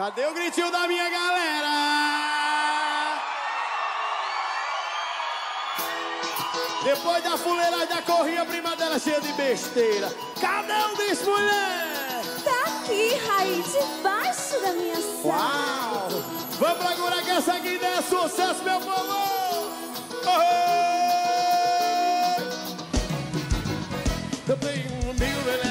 Cadê o gritinho da minha galera? Depois da fuleira da corrinha, prima dela cheia de besteira. Cadê o bicho, mulher? Tá aqui, raiz, debaixo da minha sala. Uau! Vamos agora que essa aqui é sucesso, meu povo! Eu tenho um amigo, ele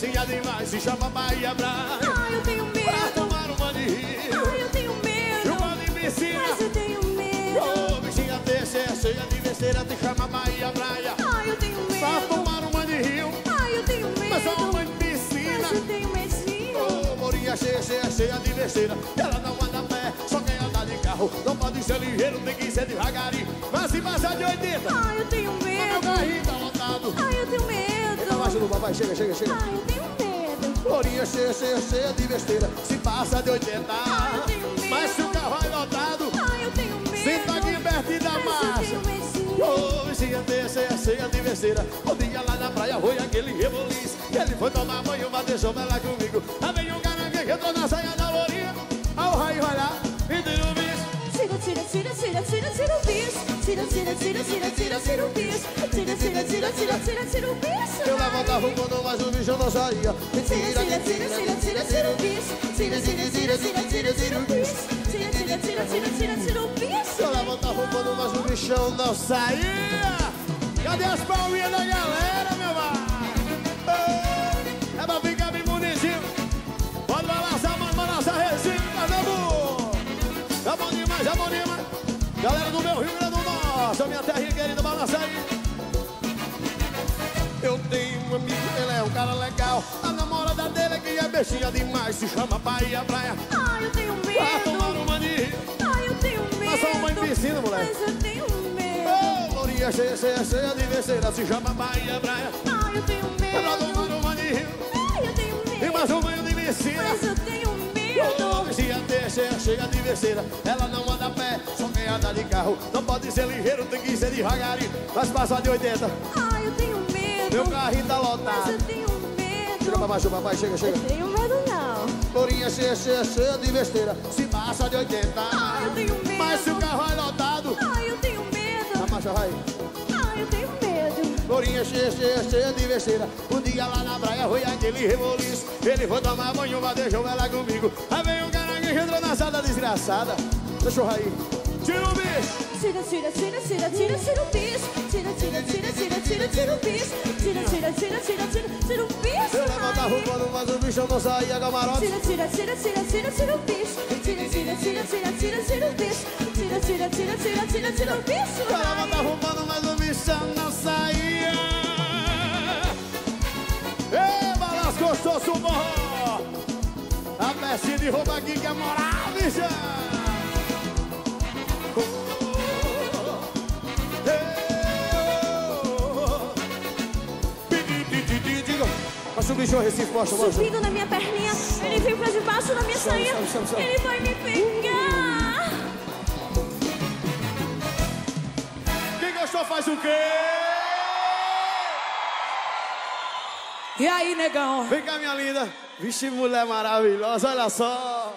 beijinha demais, se chama Bahia Braga. Ai, eu tenho Pra medo. tomar uma de rio. Ai, eu tenho medo. uma de piscina. Mas eu tenho medo. Ô, bichinha desse é cheia de besteira, te chama Bahia Praia. Ai, eu tenho Pra medo. tomar uma de rio. Ai, eu tenho Mas só uma medo. de piscina. Mas eu tenho medinho. Ô, Morinha cheia, cheia, cheia de besteira. Ela não anda pé, só quem anda de carro. Não pode ser ligeiro, tem que ser devagarinho. Mas se passar de 80, Ai, eu tenho meu medo. carrinho tá lotado. Ai, eu tenho medo. Abaixo do papai, chega, chega, chega. Ai, eu tenho medo. Morinha cheia, cheia, cheia de besteira. Se passa de 80, Ai, eu tenho medo. mas se o carro é lotado, Ai, eu tenho medo. senta aqui perto da Mas eu massa. tenho medinho. Ô, bichinha cheia, cheia de besteira Um dia lá na praia foi aquele reboliço ele foi tomar banho, mas deixou ela comigo Aí veio um cara que entrou na saia da lourinha Aí o raio vai lá e tira o bicho Tira, tira, tira, tira, tira, tira o bicho. Tira, tira, tira, tira, tira, tira o bicho. Tira, tira, tira, tira, tira, o bicho. Eu levantava o quando mas o bicho não saía E Tira, tira, tira, tira, tira, tira o bicho. Tira, tira, tira, tira, tira, tira o bicho. Tira, tira, tira, tira, tira, tira o bicho. Eu levantava o quando mas o bichão não saía Cadê as palminhas da galera, meu mar? Ô, É pra ficar bem bonitinho Pode balançar, mano, balançar Recife, Pernambuco Tá bom demais, tá bom demais Galera do meu Rio Grande do Norte, a minha terrinha querida, balança aí cara legal A namorada dele é que é bestinha demais Se chama Bahia Praia Ai, eu tenho tomar medo. uma de rio Ai, eu tenho medo. Mas só uma em piscina, moleque. Mas eu tenho medo. Ô, Lourinha cheia, cheia, cheia de besteira Se chama Bahia Praia Ai, eu tenho É pra tomar medo. de rio Ai, eu tenho E medo. mais um banho de piscina Mas eu tenho medo. Bichinha cheia, cheia de besteira Ela não anda a pé, só quem anda de carro Não pode ser ligeiro, tem que ser devagarinho Mas passar de 80 Ai, eu tenho medo. Meu carrinho tá Mas lotado eu tenho pra baixo, papai, chega, chega Eu tenho medo não. Lourinha cheia, cheia, cheia de besteira Se passa de 80 Ai, eu tenho medo. Mas se o carro é lotado Ai, eu tenho Na medo. marcha, vai Ai, eu tenho medo. Lourinha cheia, cheia, cheia de besteira Um dia lá na praia foi aquele reboliço Ele foi tomar banho, mas deixou ela comigo Aí veio um cara que entrou na sala desgraçada Deixa eu rair Tira o bicho Tira, tira, tira, tira, tira, tira o bicho. Tira, tira, tira, tira, tira, tira o bicho. Tira, tira, tira, tira, tira, tira o bicho. Eu levantava o Ai. pano, mas o bicho não saía camarote Tira, tira, tira, tira, tira, tira o bicho. Tira, tira, tira, tira, tira, tira o bicho. Tira, tira, tira, tira, tira, tira o bicho. Eu levantava o pano, mas o bicho não saía Ei, balanço gostoso, morro A peça de roupa aqui que é moral, bicha Passa o bicho ao Recife, mostra, mostra. Subindo na minha perninha, ele veio pra debaixo da minha saia. Ele vai me pegar. Quem gostou faz o quê? E aí, negão? Vem cá, minha linda. Vixe, mulher maravilhosa, olha só.